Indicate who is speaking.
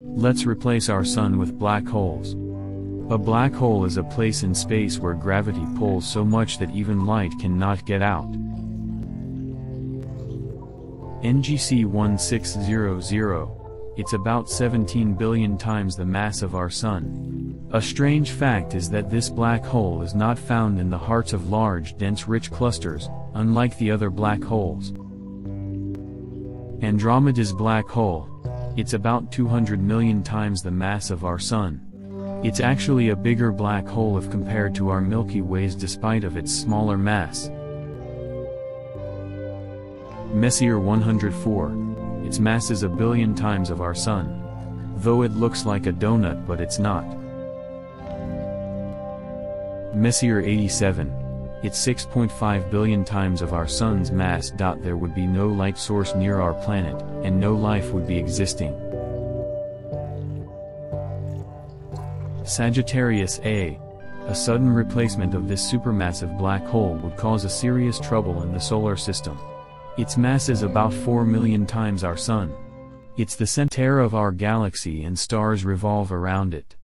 Speaker 1: Let's replace our sun with black holes. A black hole is a place in space where gravity pulls so much that even light cannot get out. NGC 1600. It's about 17 billion times the mass of our Sun. A strange fact is that this black hole is not found in the hearts of large dense rich clusters, unlike the other black holes. Andromeda's black hole. It's about 200 million times the mass of our Sun. It's actually a bigger black hole if compared to our Milky Ways despite of its smaller mass. Messier 104. Its mass is a billion times of our Sun. Though it looks like a donut but it's not. Messier 87. It's 6.5 billion times of our Sun's mass. There would be no light source near our planet, and no life would be existing. Sagittarius A. A sudden replacement of this supermassive black hole would cause a serious trouble in the solar system. Its mass is about 4 million times our Sun. It's the center of our galaxy and stars revolve around it.